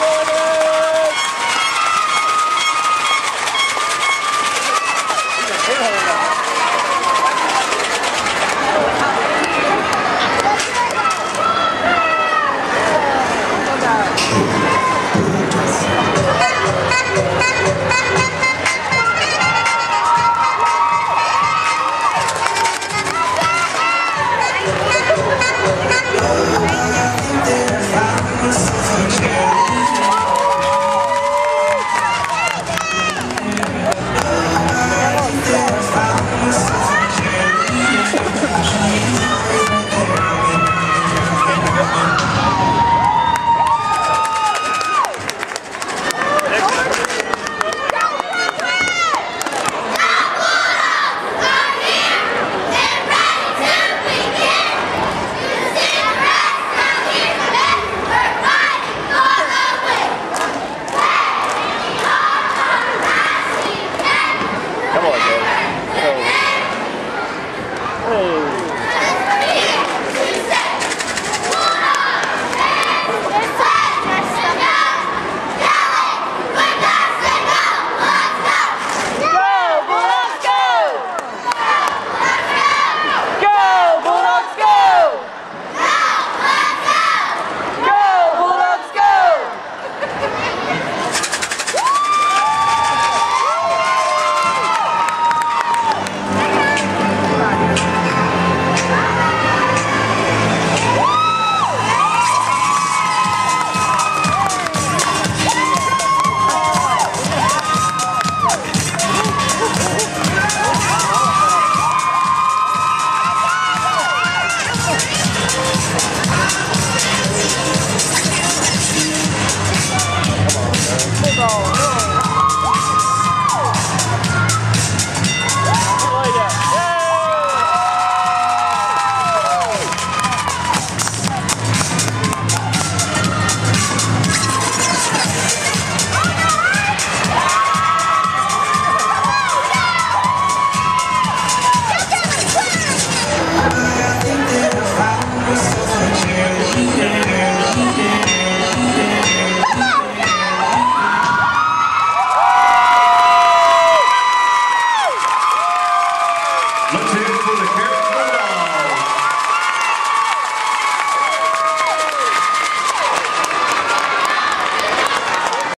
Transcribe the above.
Florida.